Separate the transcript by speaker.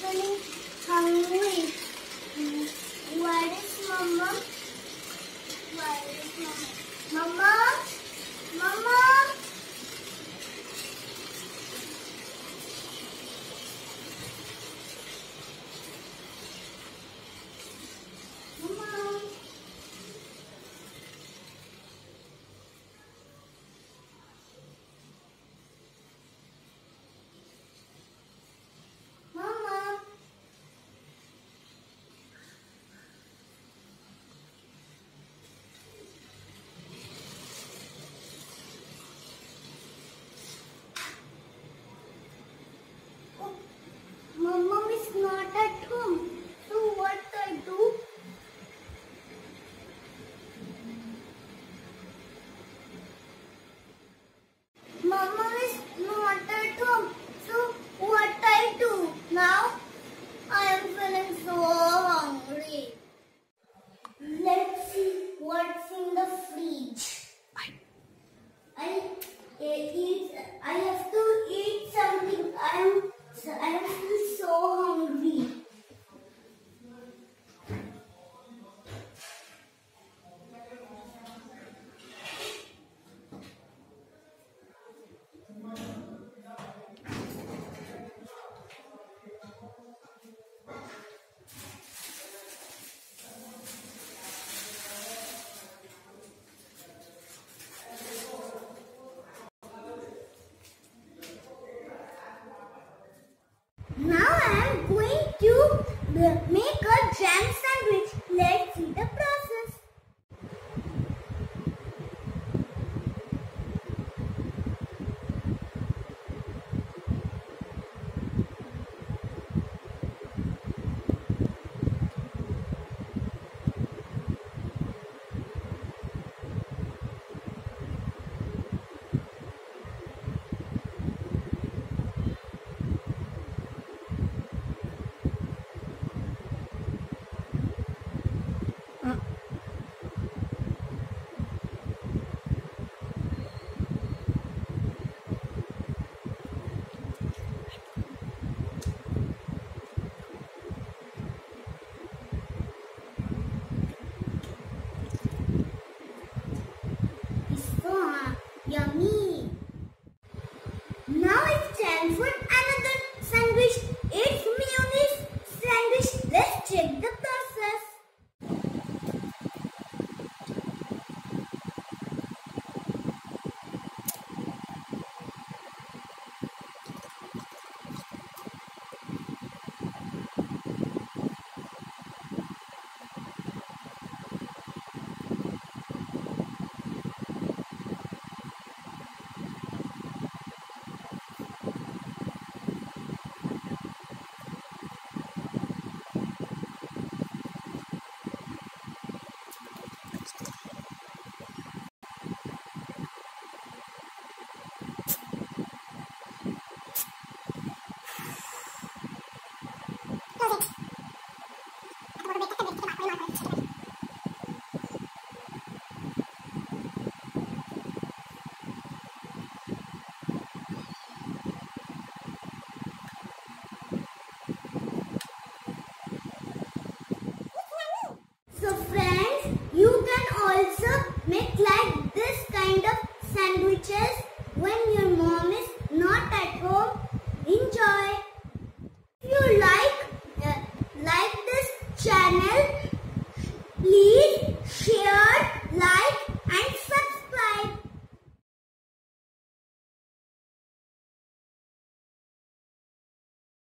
Speaker 1: feeling hungry. Where is? Mama? Eat, I have to eat something. I'm, I am so hungry. yang.